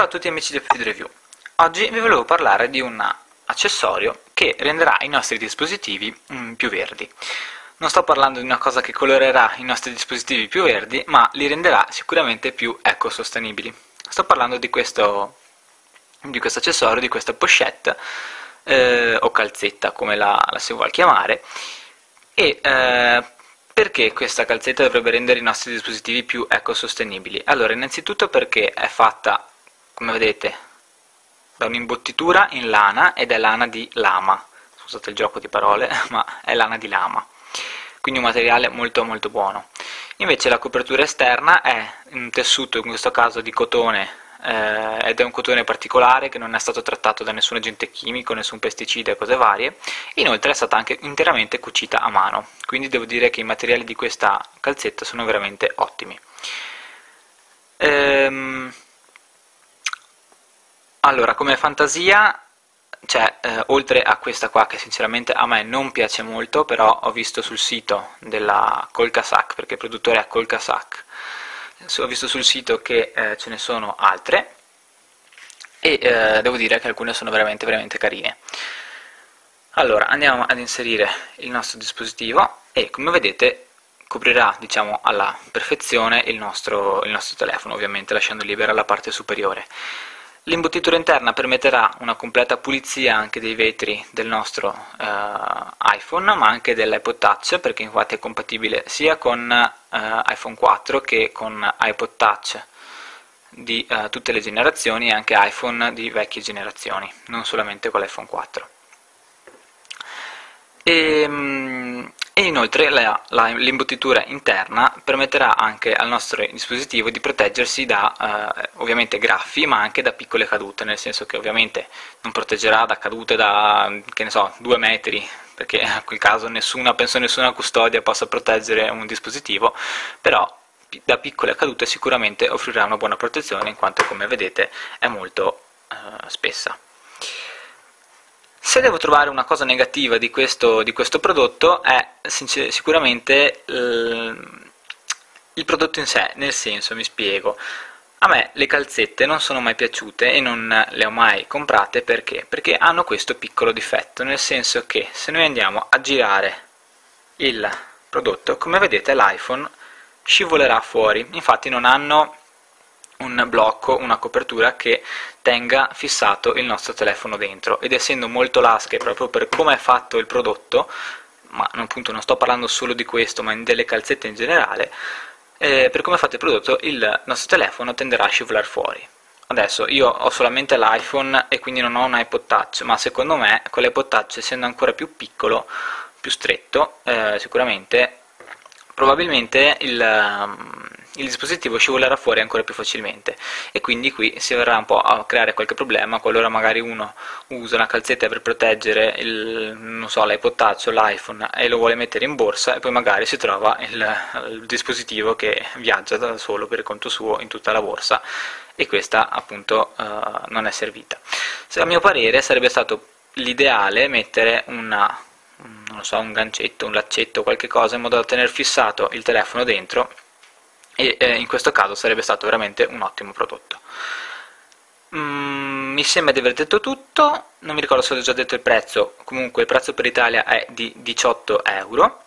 Ciao a tutti amici di Upfeed Review. Oggi vi volevo parlare di un accessorio che renderà i nostri dispositivi mm, più verdi. Non sto parlando di una cosa che colorerà i nostri dispositivi più verdi, ma li renderà sicuramente più ecosostenibili. Sto parlando di questo, di questo accessorio, di questa pochette, eh, o calzetta come la, la, si vuole chiamare, e eh, perché questa calzetta dovrebbe rendere i nostri dispositivi più ecosostenibili? Allora, innanzitutto perché è fatta come vedete da un'imbottitura in lana ed è lana di lama. Scusate il gioco di parole ma è lana di lama. Quindi un materiale molto molto buono. Invece la copertura esterna è un tessuto in questo caso di cotone eh, ed è un cotone particolare che non è stato trattato da nessun agente chimico, nessun pesticida e cose varie. Inoltre è stata anche interamente cucita a mano. Quindi devo dire che i materiali di questa calzetta sono veramente ottimi. Ehm, allora, come fantasia, cioè, eh, oltre a questa qua che sinceramente a me non piace molto, però ho visto sul sito della Colcasac, perché il produttore è Colcasac, ho visto sul sito che eh, ce ne sono altre e eh, devo dire che alcune sono veramente veramente carine. Allora, andiamo ad inserire il nostro dispositivo e come vedete coprirà diciamo alla perfezione il nostro, il nostro telefono, ovviamente lasciando libera la parte superiore. L'imbottitura interna permetterà una completa pulizia anche dei vetri del nostro eh, iPhone, ma anche dell'iPod Touch, perché infatti è compatibile sia con eh, iPhone 4 che con iPod Touch di eh, tutte le generazioni e anche iPhone di vecchie generazioni, non solamente con l'iPhone 4. E, ehm, e inoltre l'imbottitura interna permetterà anche al nostro dispositivo di proteggersi da eh, ovviamente graffi ma anche da piccole cadute, nel senso che ovviamente non proteggerà da cadute da che ne so, due metri perché in quel caso nessuna, penso nessuna custodia possa proteggere un dispositivo, però da piccole cadute sicuramente offrirà una buona protezione in quanto come vedete è molto eh, spessa. Se devo trovare una cosa negativa di questo, di questo prodotto è sicuramente il, il prodotto in sé, nel senso, mi spiego. A me le calzette non sono mai piaciute e non le ho mai comprate perché? Perché hanno questo piccolo difetto, nel senso che se noi andiamo a girare il prodotto, come vedete l'iPhone scivolerà fuori, infatti non hanno un blocco, una copertura che tenga fissato il nostro telefono dentro ed essendo molto lasche proprio per come è fatto il prodotto, ma appunto non sto parlando solo di questo ma delle calzette in generale, eh, per come è fatto il prodotto il nostro telefono tenderà a scivolare fuori. Adesso io ho solamente l'iPhone e quindi non ho un iPod Touch, ma secondo me con l'iPod Touch essendo ancora più piccolo, più stretto, eh, sicuramente probabilmente il, il dispositivo scivolerà fuori ancora più facilmente e quindi qui si verrà un po' a creare qualche problema qualora magari uno usa una calzetta per proteggere il, non so, l'iPod Touch o l'iPhone e lo vuole mettere in borsa e poi magari si trova il, il dispositivo che viaggia da solo per conto suo in tutta la borsa e questa appunto uh, non è servita. Se, a mio parere sarebbe stato l'ideale mettere una, so, un gancetto, un laccetto, qualche cosa in modo da tenere fissato il telefono dentro e eh, in questo caso sarebbe stato veramente un ottimo prodotto. Mm, mi sembra di aver detto tutto, non mi ricordo se ho già detto il prezzo, comunque il prezzo per Italia è di 18 euro.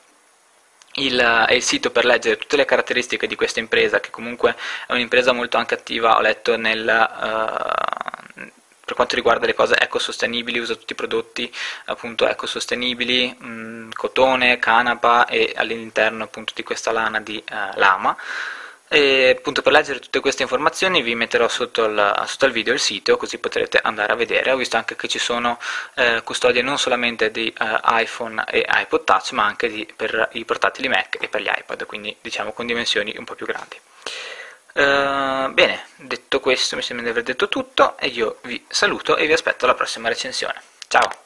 Il, è il sito per leggere tutte le caratteristiche di questa impresa, che comunque è un'impresa molto anche attiva, ho letto nel, uh, per quanto riguarda le cose ecosostenibili, usa tutti i prodotti appunto ecosostenibili, mh, mm, cotone, canapa e all'interno appunto di questa lana di uh, lama. E appunto per leggere tutte queste informazioni vi metterò sotto il, sotto il, video il sito così potrete andare a vedere. Ho visto anche che ci sono eh, custodie non solamente di eh, iPhone e iPod Touch ma anche di, per i portatili Mac e per gli iPad, quindi diciamo con dimensioni un po' più grandi. Uh, bene, detto questo mi sembra di aver detto tutto e io vi saluto e vi aspetto alla prossima recensione. Ciao!